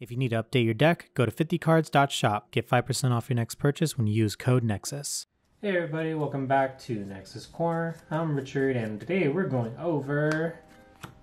If you need to update your deck, go to 50cards.shop. Get 5% off your next purchase when you use code NEXUS. Hey everybody, welcome back to Nexus Corps. I'm Richard and today we're going over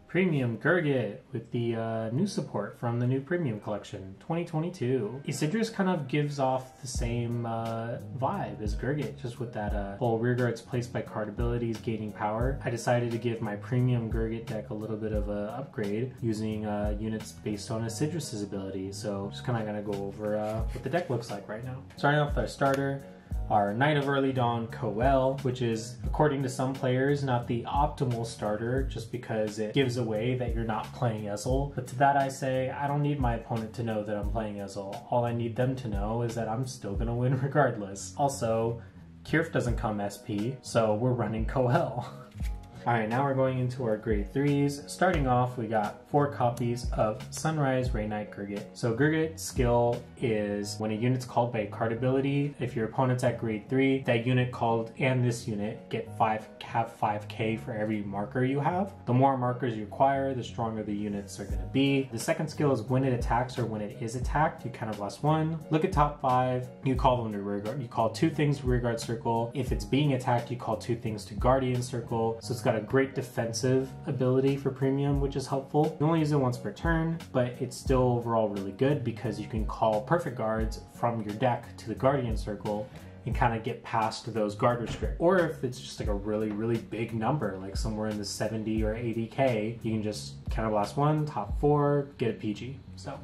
Premium Gurguit with the uh, new support from the new Premium Collection 2022. Isidris kind of gives off the same uh, vibe as Gurguit, just with that uh, whole rearguards placed by card abilities gaining power. I decided to give my Premium Gurguit deck a little bit of an upgrade using uh, units based on Isidris's ability. So just kind of gonna go over uh, what the deck looks like right now. Starting off with our starter, our Knight of Early Dawn Coel, which is, according to some players, not the optimal starter just because it gives away that you're not playing Ezel. But to that I say, I don't need my opponent to know that I'm playing Ezel. All I need them to know is that I'm still gonna win regardless. Also, Kirf doesn't come SP, so we're running Coel. Alright, now we're going into our grade 3s. Starting off, we got four copies of Sunrise Ray Knight Gurguit. So Gurguit's skill is when a unit's called by a card ability, if your opponent's at grade 3, that unit called and this unit get 5 have 5k for every marker you have. The more markers you acquire, the stronger the units are going to be. The second skill is when it attacks or when it is attacked, you counterblast one. Look at top 5, you call them to rearguard. You call two things rearguard circle. If it's being attacked, you call two things to guardian circle. So it's got a great defensive ability for premium, which is helpful. You only use it once per turn, but it's still overall really good because you can call perfect guards from your deck to the guardian circle and kind of get past those guard restrict. Or if it's just like a really, really big number, like somewhere in the 70 or 80k, you can just counterblast one, top four, get a PG. So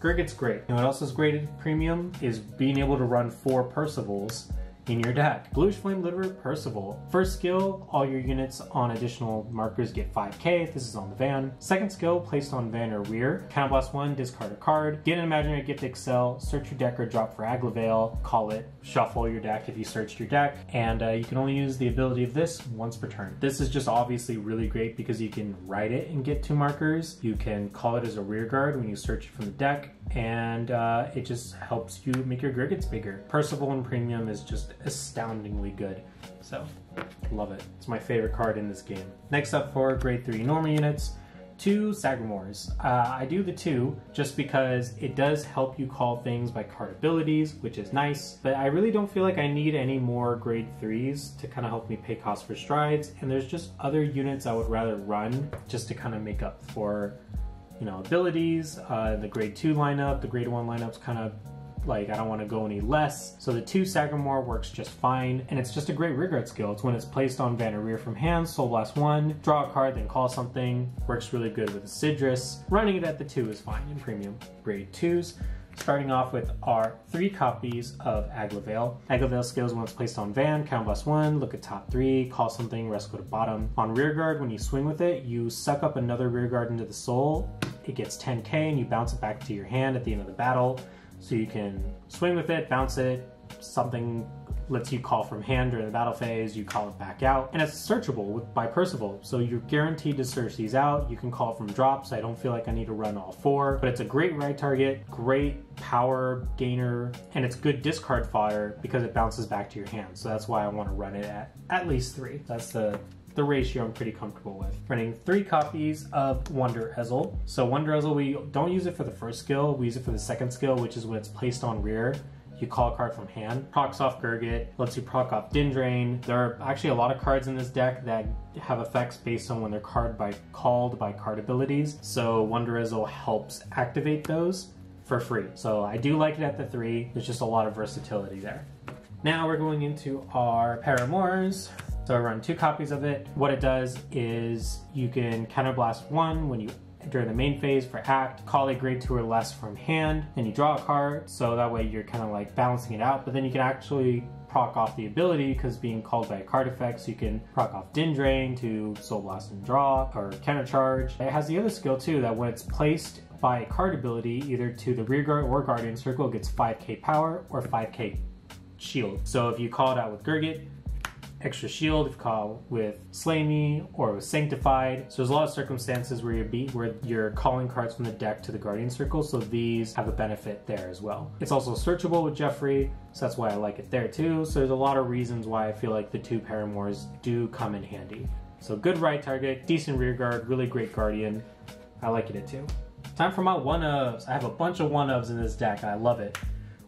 Gurguit's great. Know what else is great at premium is being able to run four Percivals in your deck. Bluish Flame Liberator Percival. First skill, all your units on additional markers get 5k. This is on the van. Second skill, placed on van or rear. Counterblast 1, discard a card. Get an imaginary gift excel, search your deck or drop for Aglavale, call it, shuffle your deck if you searched your deck, and uh, you can only use the ability of this once per turn. This is just obviously really great because you can write it and get two markers. You can call it as a rear guard when you search it from the deck, and uh, it just helps you make your Gurguits bigger. Percival and Premium is just astoundingly good. So, love it. It's my favorite card in this game. Next up for grade 3 normal units, two Sagramors. Uh, I do the two just because it does help you call things by card abilities, which is nice, but I really don't feel like I need any more grade 3s to kind of help me pay cost for strides, and there's just other units I would rather run just to kind of make up for you know, abilities. Uh, the grade 2 lineup, the grade 1 lineup's kind of like I don't want to go any less. So the two Sagramor works just fine, and it's just a great rearguard skill. It's when it's placed on van a Rear from hand, Soul Blast 1, draw a card, then call something. Works really good with Isidris. Running it at the 2 is fine in premium. Grade 2s. Starting off with our three copies of Aglavale. Aglavale skills when it's placed on Van, counterblast one, look at top three, call something, rest go to bottom. On rearguard, when you swing with it, you suck up another rearguard into the soul. It gets 10k and you bounce it back to your hand at the end of the battle. So you can swing with it, bounce it, something lets you call from hand during the battle phase, you call it back out, and it's searchable with, by Percival. So you're guaranteed to search these out. You can call from drops. I don't feel like I need to run all four, but it's a great ride target, great power gainer, and it's good discard fire because it bounces back to your hand. So that's why I want to run it at at least three. That's the the ratio I'm pretty comfortable with. Running three copies of Wonder Ezel. So Wonder Ezel, we don't use it for the first skill, we use it for the second skill, which is when it's placed on rear you call a card from hand. Procs off Gurguit, lets you proc off Dindrain. There are actually a lot of cards in this deck that have effects based on when they're card by called by card abilities. So Wonder Ezel helps activate those for free. So I do like it at the three. There's just a lot of versatility there. Now we're going into our Paramours. So I run two copies of it. What it does is you can counterblast one when you during the main phase for act, call a grade two or less from hand, then you draw a card, so that way you're kind of like balancing it out, but then you can actually proc off the ability because being called by a card effect, so you can proc off Dindrain to Soul Blast and draw or counter charge. It has the other skill too that when it's placed by a card ability, either to the rear guard or guardian circle, it gets 5k power or 5k shield. So if you call it out with Gurguit, extra shield if called with Slamy or with Sanctified. So there's a lot of circumstances where you're beat where you're calling cards from the deck to the Guardian Circle, so these have a benefit there as well. It's also searchable with Jeffrey, so that's why I like it there too. So there's a lot of reasons why I feel like the two Paramours do come in handy. So good ride target, decent rear guard, really great Guardian. I like it too. Time for my one-ofs. I have a bunch of one-ofs in this deck and I love it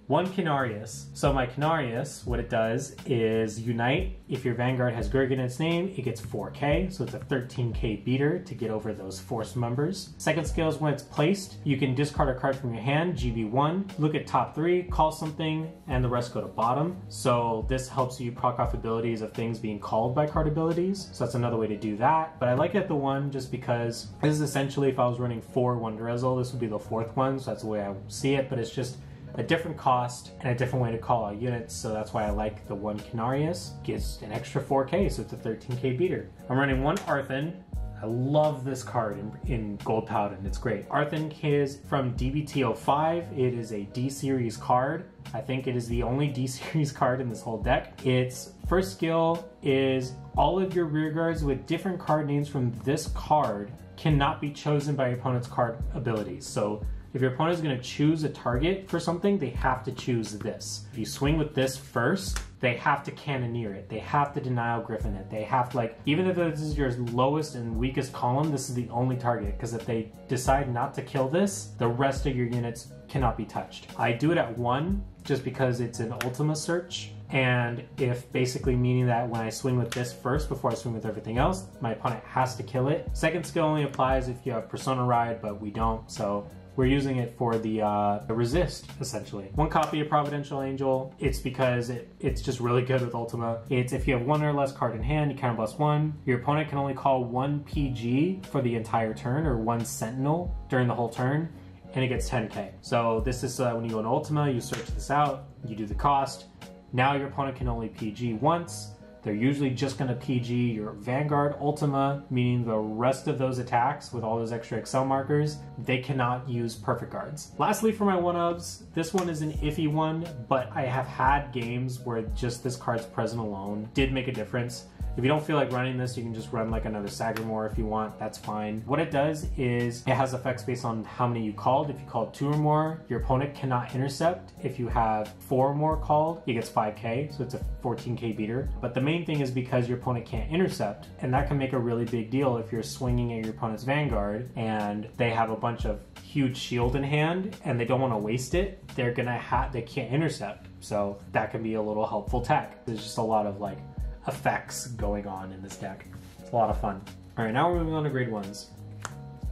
one Canarius. So my Canarius, what it does is Unite. If your Vanguard has Gurg in its name, it gets 4k, so it's a 13k beater to get over those force members. Second skill is when it's placed, you can discard a card from your hand, GB1, look at top three, call something, and the rest go to bottom. So this helps you proc off abilities of things being called by card abilities. So that's another way to do that. But I like it the one just because this is essentially if I was running four Wonder Ezel, this would be the fourth one, so that's the way I see it, but it's just a different cost and a different way to call out units, so that's why I like the one Canarius. Gives an extra 4k, so it's a 13k beater. I'm running one Arthen. I love this card in, in Gold Paladin, it's great. Arthen is from DBT05. It is a D-series card. I think it is the only D-series card in this whole deck. Its first skill is all of your rear guards with different card names from this card cannot be chosen by your opponent's card abilities. So if your opponent is going to choose a target for something, they have to choose this. If you swing with this first, they have to cannoneer it. They have to denial griffin it. They have to, like, even if this is your lowest and weakest column, this is the only target. Because if they decide not to kill this, the rest of your units cannot be touched. I do it at one just because it's an Ultima search. And if basically meaning that when I swing with this first before I swing with everything else, my opponent has to kill it. Second skill only applies if you have Persona Ride, but we don't. So we're using it for the, uh, the resist, essentially. One copy of Providential Angel, it's because it, it's just really good with Ultima. It's if you have one or less card in hand, you counterblast one. Your opponent can only call one PG for the entire turn, or one Sentinel during the whole turn, and it gets 10k. So this is uh, when you go in Ultima, you search this out, you do the cost. Now your opponent can only PG once, they're usually just going to PG your Vanguard Ultima, meaning the rest of those attacks with all those extra Excel markers, they cannot use perfect guards. Lastly, for my one-ofs, this one is an iffy one, but I have had games where just this card's present alone did make a difference. If you don't feel like running this, you can just run like another Sagamore if you want, that's fine. What it does is it has effects based on how many you called. If you called two or more, your opponent cannot intercept. If you have four or more called, it gets 5k, so it's a 14k beater. But the main thing is because your opponent can't intercept, and that can make a really big deal if you're swinging at your opponent's Vanguard and they have a bunch of huge shield in hand and they don't want to waste it, they're gonna have, they can't intercept. So that can be a little helpful tech. There's just a lot of like effects going on in this deck. It's a lot of fun. All right, now we're moving on to grade ones.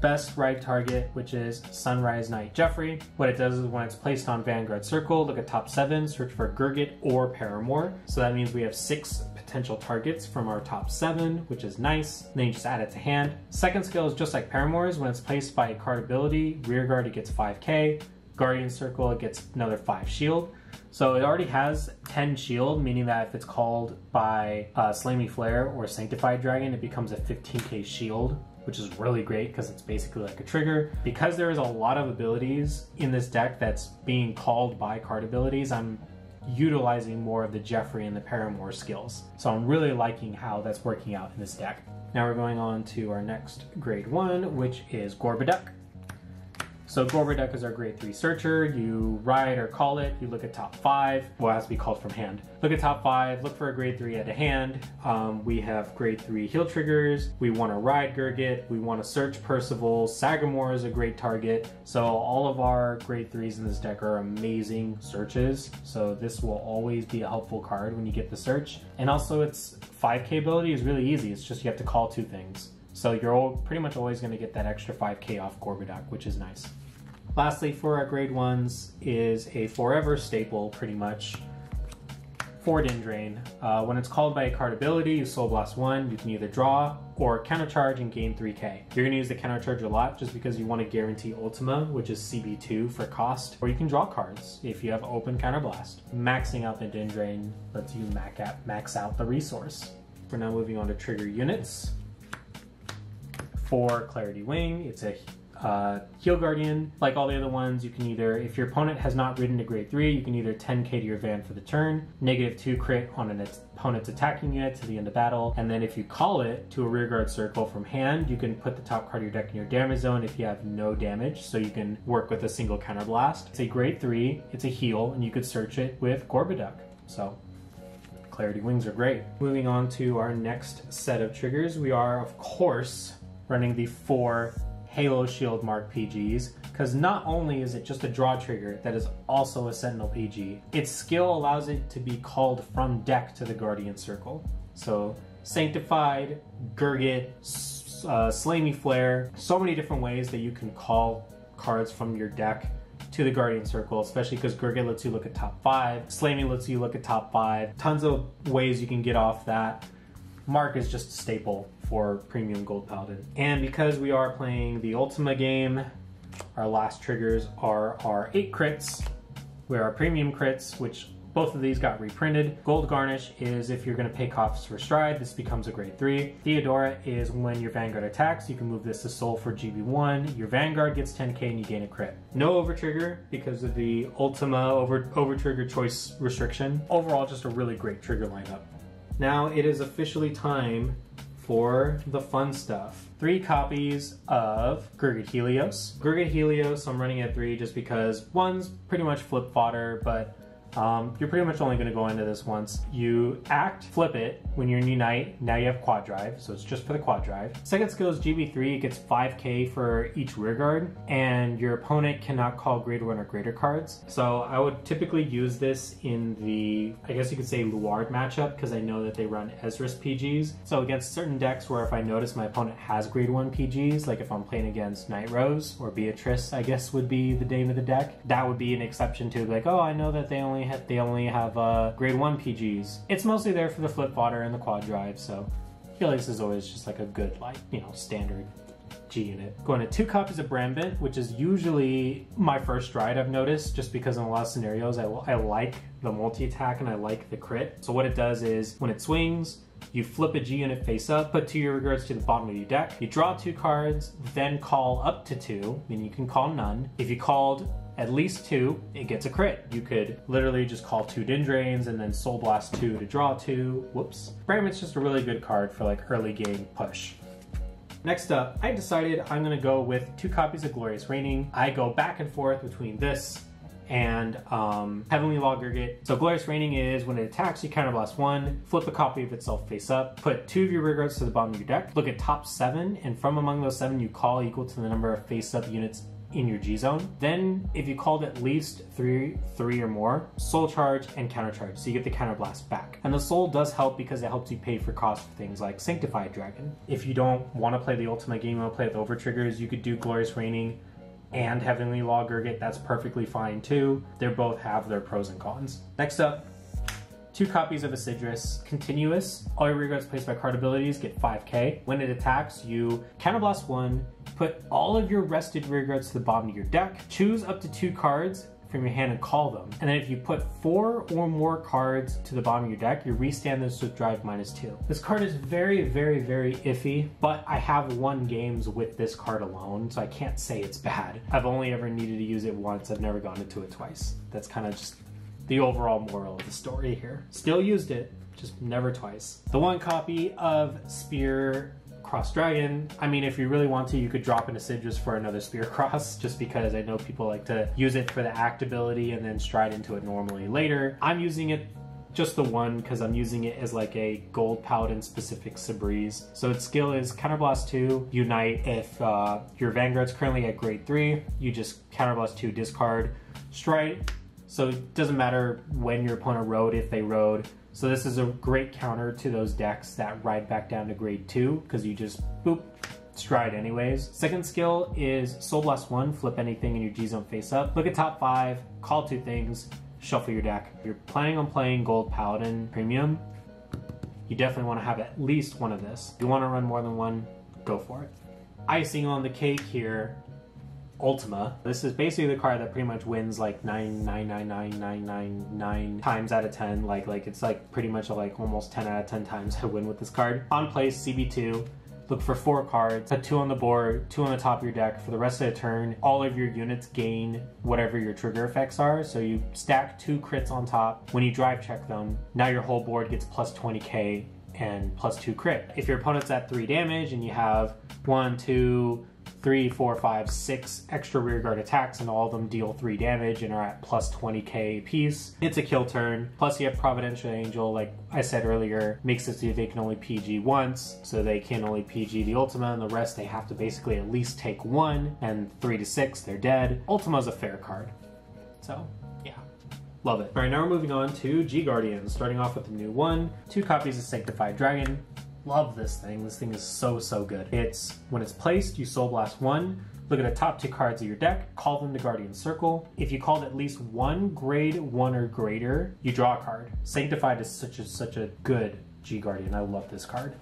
Best ride target, which is Sunrise Knight Jeffrey. What it does is when it's placed on Vanguard Circle, look at top seven, search for Gurguit or Paramore. So that means we have six potential targets from our top seven, which is nice. Then you just add it to hand. Second skill is just like Paramore's. When it's placed by a card ability, rear guard, it gets 5k. Guardian Circle, it gets another 5 shield. So it already has 10 shield, meaning that if it's called by uh, Slamy Flare or Sanctified Dragon, it becomes a 15k shield, which is really great because it's basically like a trigger. Because there is a lot of abilities in this deck that's being called by card abilities, I'm utilizing more of the Jeffrey and the Paramore skills. So I'm really liking how that's working out in this deck. Now we're going on to our next grade one, which is Gorboduc. So Gorboduc is our grade 3 searcher. You ride or call it, you look at top 5. Well, it has to be called from hand. Look at top 5, look for a grade 3 at a hand. Um, we have grade 3 heal triggers. We want to ride Gurguit. We want to search Percival. Sagamore is a great target. So all of our grade 3s in this deck are amazing searches. So this will always be a helpful card when you get the search. And also its 5k ability is really easy. It's just you have to call two things. So you're pretty much always going to get that extra 5k off Gorboduc, which is nice. Lastly, for our grade ones is a forever staple, pretty much, Forward End Drain. Uh, when it's called by a card ability, you Soul Blast 1, you can either draw or countercharge and gain 3k. You're going to use the countercharge a lot just because you want to guarantee Ultima, which is CB2 for cost, or you can draw cards if you have open counterblast. Maxing out the Dindrain lets you max out the resource. We're now moving on to trigger units. For Clarity Wing, it's a uh, Heal Guardian, like all the other ones, you can either, if your opponent has not ridden to grade 3, you can either 10k to your van for the turn, negative 2 crit on an opponent's attacking unit to the end of battle, and then if you call it to a rearguard circle from hand, you can put the top card of your deck in your damage zone if you have no damage, so you can work with a single counterblast. It's a grade 3, it's a heal, and you could search it with Gorboduc. So Clarity Wings are great. Moving on to our next set of triggers, we are, of course, running the four Halo Shield Mark PGs because not only is it just a draw trigger that is also a Sentinel PG, its skill allows it to be called from deck to the Guardian Circle. So Sanctified, Gurguit, uh, Slamy Flare, so many different ways that you can call cards from your deck to the Guardian Circle, especially because Gurguit lets you look at top five, Slamy lets you look at top five, tons of ways you can get off that. Mark is just a staple for Premium Gold Paladin. And because we are playing the Ultima game, our last triggers are our 8 crits, where our Premium crits, which both of these got reprinted. Gold Garnish is if you're going to pay costs for Stride, this becomes a grade 3. Theodora is when your Vanguard attacks, you can move this to Soul for GB1. Your Vanguard gets 10k and you gain a crit. No over trigger because of the Ultima over, over trigger choice restriction. Overall, just a really great trigger lineup. Now it is officially time for the fun stuff. Three copies of Gurguit Helios. Gurguit Helios, I'm running at three just because one's pretty much flip fodder, but um, you're pretty much only going to go into this once. You act, flip it when you're in Unite. Now you have quad drive, so it's just for the quad drive. Second skill is GB3. It gets 5k for each rear guard, and your opponent cannot call grade 1 or greater cards. So I would typically use this in the, I guess you could say, Luard matchup because I know that they run Ezra's PGs. So against certain decks where if I notice my opponent has grade 1 PGs, like if I'm playing against Night Rose or Beatrice, I guess would be the name of the deck, that would be an exception to like, oh, I know that they only only have they only have uh, grade one PGs. It's mostly there for the flip fodder and the quad drive, so Helix is always just like a good like you know standard G unit. Going to two copies of Brambit, which is usually my first stride I've noticed, just because in a lot of scenarios I, I like the multi-attack and I like the crit. So what it does is when it swings, you flip a G unit face up, put two your regards to the bottom of your deck. You draw two cards, then call up to two, meaning you can call none. If you called at least two, it gets a crit. You could literally just call two Dindrains and then Soul Blast two to draw two. Whoops. Brambit's just a really good card for like early game push. Next up, I decided I'm gonna go with two copies of Glorious Raining. I go back and forth between this and um, Heavenly Law Gurguit. So Glorious Raining is when it attacks, you counterblast one, flip a copy of itself face up, put two of your rearguards to the bottom of your deck, look at top seven, and from among those seven, you call equal to the number of face up units in your G zone. Then if you called at least three, three or more, soul charge and counter charge. So you get the counter blast back. And the soul does help because it helps you pay for cost for things like Sanctified Dragon. If you don't want to play the ultimate game, you want to play with over triggers, you could do Glorious Raining and Heavenly Law Gurguit. That's perfectly fine too. They both have their pros and cons. Next up, two copies of Isidris Continuous. All your rearguards placed by card abilities get 5k. When it attacks, you counterblast one, put all of your rested rearguards to the bottom of your deck, choose up to two cards from your hand and call them. And then if you put four or more cards to the bottom of your deck, you restand this with drive minus two. This card is very, very, very iffy, but I have won games with this card alone, so I can't say it's bad. I've only ever needed to use it once. I've never gone into it twice. That's kind of just the overall moral of the story here. Still used it, just never twice. The one copy of Spear Cross Dragon, I mean, if you really want to, you could drop in Isidris for another Spear Cross, just because I know people like to use it for the act ability and then stride into it normally later. I'm using it just the one because I'm using it as like a gold paladin specific Sabreeze. So its skill is Counterblast 2, Unite. If uh, your Vanguard's currently at grade 3, you just Counterblast 2, discard, Stride, so it doesn't matter when your opponent rode, if they rode. So this is a great counter to those decks that ride back down to grade 2, because you just boop, stride anyways. Second skill is Soul Blast 1, flip anything in your G-Zone face up. Look at top 5, call two things, shuffle your deck. If you're planning on playing Gold Paladin Premium, you definitely want to have at least one of this. If you want to run more than one, go for it. Icing on the cake here Ultima. This is basically the card that pretty much wins like nine nine nine nine nine nine nine times out of ten. Like like it's like pretty much like almost ten out of ten times I win with this card. On place CB2. Look for four cards, put two on the board, two on the top of your deck. For the rest of the turn, all of your units gain whatever your trigger effects are. So you stack two crits on top. When you drive check them, now your whole board gets plus 20k and plus two crit. If your opponent's at three damage and you have one, two, three, four, five, six extra rearguard attacks, and all of them deal three damage and are at plus 20k piece. It's a kill turn. Plus, you have Providential Angel, like I said earlier, makes it so they can only PG once, so they can only PG the Ultima, and the rest they have to basically at least take one, and three to six, they're dead. Ultima's a fair card. So, yeah. Love it. All right, now we're moving on to G Guardians, starting off with the new one. Two copies of Sanctified Dragon, Love this thing. This thing is so, so good. It's, when it's placed, you Soul Blast one, look at the top two cards of your deck, call them to Guardian Circle. If you called at least one grade one or greater, you draw a card. Sanctified is such a, such a good G Guardian. I love this card.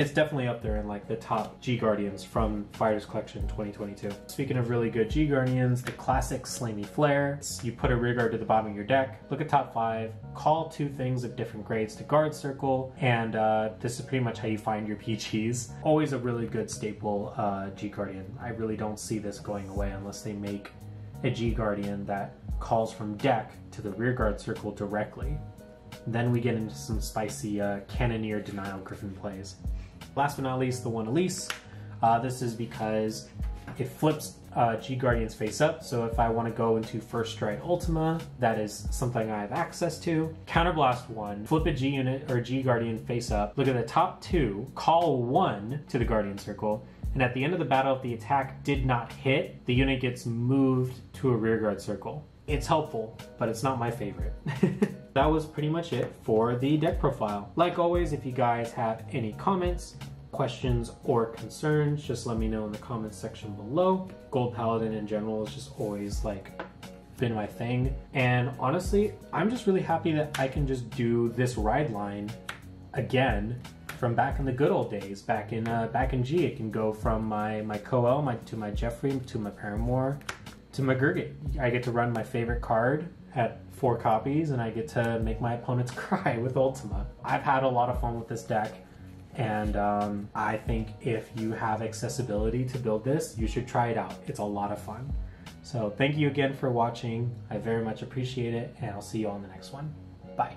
It's definitely up there in like the top G Guardians from Fighters Collection 2022. Speaking of really good G Guardians, the classic Slamy Flare. You put a rearguard to the bottom of your deck, look at top five, call two things of different grades to guard circle, and uh, this is pretty much how you find your PGs. Always a really good staple uh, G Guardian. I really don't see this going away unless they make a G Guardian that calls from deck to the rearguard circle directly. Then we get into some spicy uh, Cannoneer Denial Griffin plays. Last but not least, the one Elise. Uh, this is because it flips uh, G Guardians face up, so if I want to go into First Strike Ultima, that is something I have access to. Counterblast 1, flip a G unit or G Guardian face up, look at the top two, call 1 to the Guardian Circle, and at the end of the battle, if the attack did not hit, the unit gets moved to a rearguard circle. It's helpful, but it's not my favorite. that was pretty much it for the deck profile. Like always, if you guys have any comments, questions, or concerns, just let me know in the comments section below. Gold Paladin in general is just always like been my thing. And honestly, I'm just really happy that I can just do this ride line again from back in the good old days, back in uh, back in G. It can go from my my Coel, my to my Jeffrey, to my Paramore, to my Gurguit. I get to run my favorite card at four copies, and I get to make my opponents cry with Ultima. I've had a lot of fun with this deck, and um, I think if you have accessibility to build this, you should try it out. It's a lot of fun. So thank you again for watching. I very much appreciate it, and I'll see you on the next one. Bye.